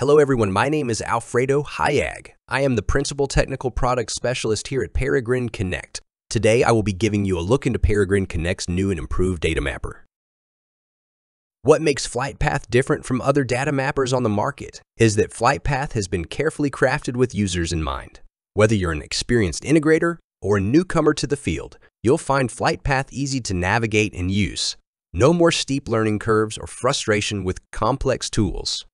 Hello everyone, my name is Alfredo Hayag. I am the Principal Technical Product Specialist here at Peregrine Connect. Today I will be giving you a look into Peregrine Connect's new and improved data mapper. What makes FlightPath different from other data mappers on the market is that FlightPath has been carefully crafted with users in mind. Whether you're an experienced integrator or a newcomer to the field, you'll find FlightPath easy to navigate and use. No more steep learning curves or frustration with complex tools.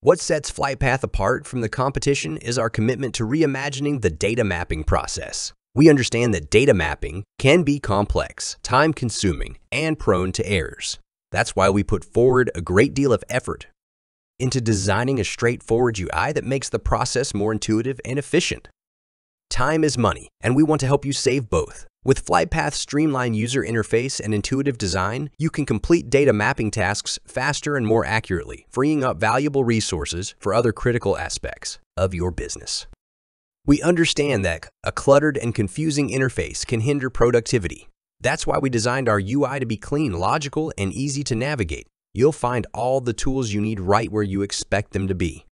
What sets FlightPath apart from the competition is our commitment to reimagining the data mapping process. We understand that data mapping can be complex, time-consuming, and prone to errors. That's why we put forward a great deal of effort into designing a straightforward UI that makes the process more intuitive and efficient. Time is money, and we want to help you save both. With FlightPath's streamlined user interface and intuitive design, you can complete data mapping tasks faster and more accurately, freeing up valuable resources for other critical aspects of your business. We understand that a cluttered and confusing interface can hinder productivity. That's why we designed our UI to be clean, logical, and easy to navigate. You'll find all the tools you need right where you expect them to be.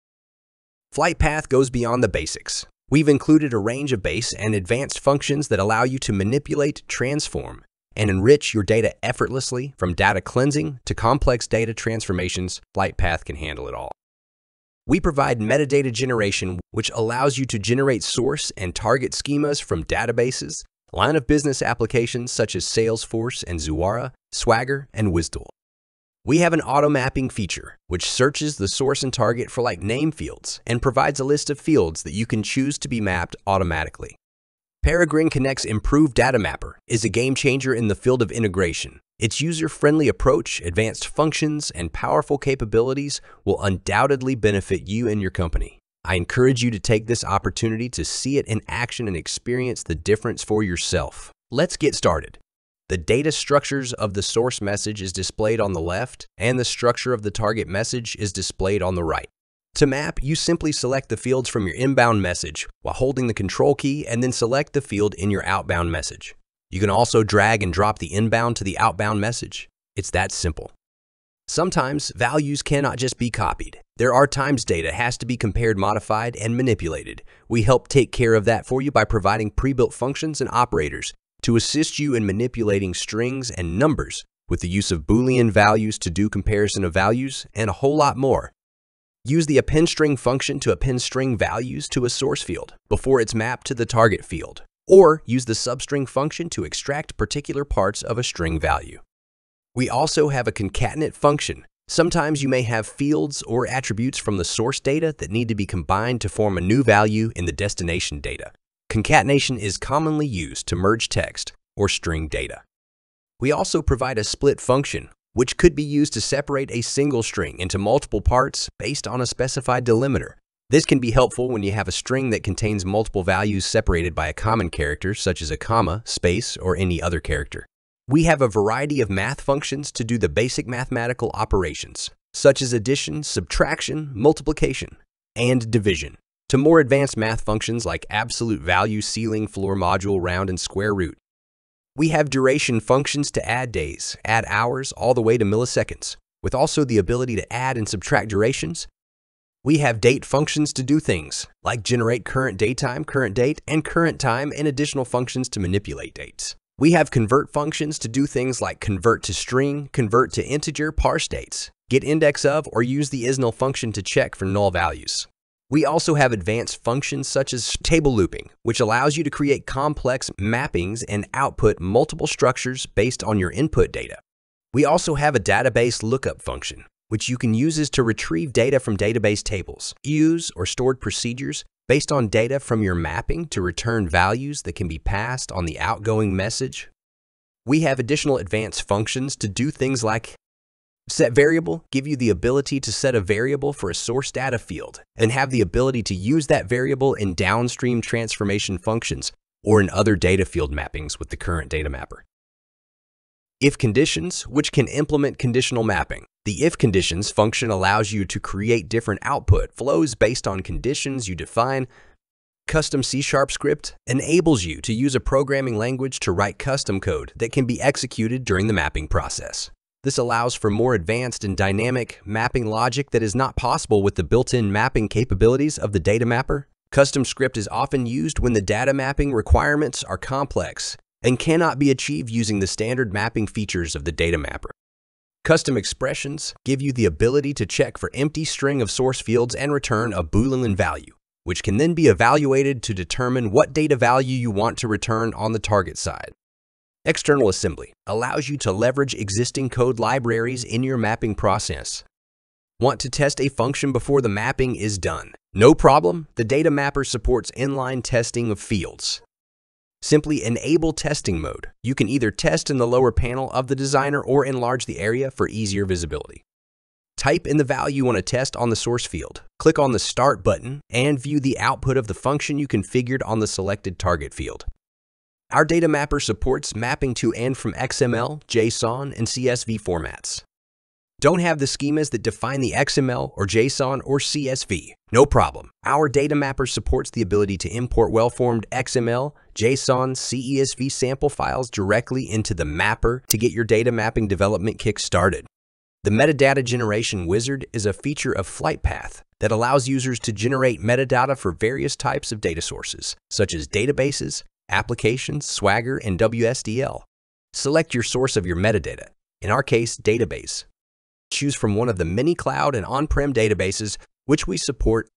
FlightPath goes beyond the basics. We've included a range of base and advanced functions that allow you to manipulate, transform, and enrich your data effortlessly from data cleansing to complex data transformations, FlightPath can handle it all. We provide metadata generation, which allows you to generate source and target schemas from databases, line of business applications such as Salesforce and Zuora, Swagger, and WSDL. We have an auto mapping feature, which searches the source and target for like name fields and provides a list of fields that you can choose to be mapped automatically. Peregrine Connect's improved data mapper is a game changer in the field of integration. Its user-friendly approach, advanced functions, and powerful capabilities will undoubtedly benefit you and your company. I encourage you to take this opportunity to see it in action and experience the difference for yourself. Let's get started. The data structures of the source message is displayed on the left, and the structure of the target message is displayed on the right. To map, you simply select the fields from your inbound message while holding the control key and then select the field in your outbound message. You can also drag and drop the inbound to the outbound message. It's that simple. Sometimes values cannot just be copied. There are times data has to be compared, modified, and manipulated. We help take care of that for you by providing pre-built functions and operators to assist you in manipulating strings and numbers with the use of Boolean values to do comparison of values, and a whole lot more. Use the append string function to append string values to a source field before it's mapped to the target field, or use the substring function to extract particular parts of a string value. We also have a concatenate function. Sometimes you may have fields or attributes from the source data that need to be combined to form a new value in the destination data. Concatenation is commonly used to merge text or string data. We also provide a split function, which could be used to separate a single string into multiple parts based on a specified delimiter. This can be helpful when you have a string that contains multiple values separated by a common character, such as a comma, space, or any other character. We have a variety of math functions to do the basic mathematical operations, such as addition, subtraction, multiplication, and division to more advanced math functions like absolute value, ceiling, floor, module, round, and square root. We have duration functions to add days, add hours, all the way to milliseconds, with also the ability to add and subtract durations. We have date functions to do things, like generate current daytime, current date, and current time, and additional functions to manipulate dates. We have convert functions to do things like convert to string, convert to integer, parse dates, get index of, or use the isNull function to check for null values. We also have advanced functions such as table looping, which allows you to create complex mappings and output multiple structures based on your input data. We also have a database lookup function, which you can use to retrieve data from database tables, use or stored procedures based on data from your mapping to return values that can be passed on the outgoing message. We have additional advanced functions to do things like Set variable give you the ability to set a variable for a source data field and have the ability to use that variable in downstream transformation functions or in other data field mappings with the current data mapper. If conditions, which can implement conditional mapping. The if conditions function allows you to create different output flows based on conditions you define. Custom C-sharp script enables you to use a programming language to write custom code that can be executed during the mapping process. This allows for more advanced and dynamic mapping logic that is not possible with the built-in mapping capabilities of the data mapper. Custom script is often used when the data mapping requirements are complex and cannot be achieved using the standard mapping features of the data mapper. Custom expressions give you the ability to check for empty string of source fields and return a Boolean value, which can then be evaluated to determine what data value you want to return on the target side. External assembly allows you to leverage existing code libraries in your mapping process. Want to test a function before the mapping is done? No problem, the data mapper supports inline testing of fields. Simply enable testing mode. You can either test in the lower panel of the designer or enlarge the area for easier visibility. Type in the value you want to test on the source field. Click on the Start button and view the output of the function you configured on the selected target field. Our data mapper supports mapping to and from XML, JSON, and CSV formats. Don't have the schemas that define the XML or JSON or CSV? No problem. Our data mapper supports the ability to import well-formed XML, JSON, CSV sample files directly into the mapper to get your data mapping development kick started. The metadata generation wizard is a feature of FlightPath that allows users to generate metadata for various types of data sources, such as databases, applications, Swagger, and WSDL. Select your source of your metadata, in our case, database. Choose from one of the many cloud and on-prem databases which we support.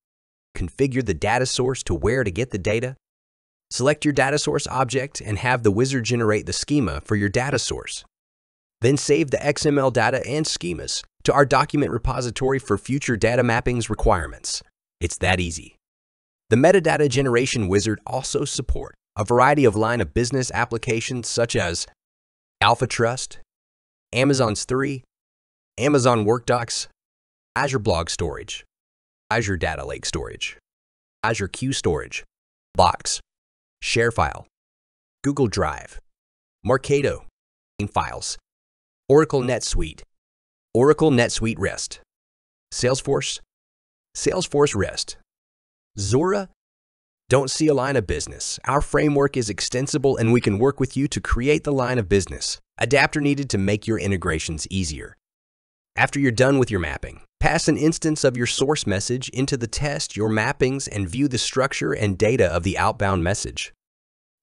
Configure the data source to where to get the data. Select your data source object and have the wizard generate the schema for your data source. Then save the XML data and schemas to our document repository for future data mappings requirements. It's that easy. The metadata generation wizard also supports a variety of line of business applications such as AlphaTrust, Amazon S3, Amazon WorkDocs, Azure Blob Storage, Azure Data Lake Storage, Azure Queue Storage, Box, ShareFile, Google Drive, Marketo, Files, Oracle NetSuite, Oracle NetSuite REST, Salesforce, Salesforce REST, Zuora don't see a line of business. Our framework is extensible and we can work with you to create the line of business. Adapter needed to make your integrations easier. After you're done with your mapping, pass an instance of your source message into the test your mappings and view the structure and data of the outbound message.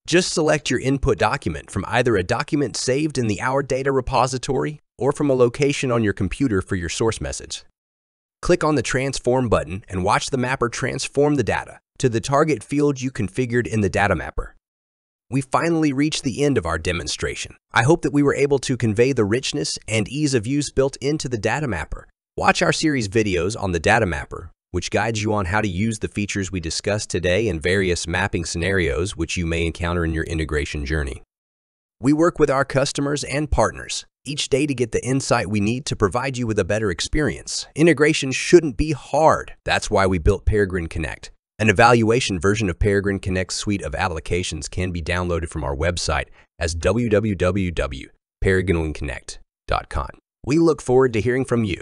Just select your input document from either a document saved in the Our Data repository or from a location on your computer for your source message. Click on the Transform button and watch the mapper transform the data to the target field you configured in the data mapper. We finally reached the end of our demonstration. I hope that we were able to convey the richness and ease of use built into the data mapper. Watch our series videos on the data mapper, which guides you on how to use the features we discussed today in various mapping scenarios which you may encounter in your integration journey. We work with our customers and partners each day to get the insight we need to provide you with a better experience. Integration shouldn't be hard. That's why we built Peregrine Connect. An evaluation version of Peregrine Connect's suite of applications can be downloaded from our website as www.peregrineconnect.com. We look forward to hearing from you.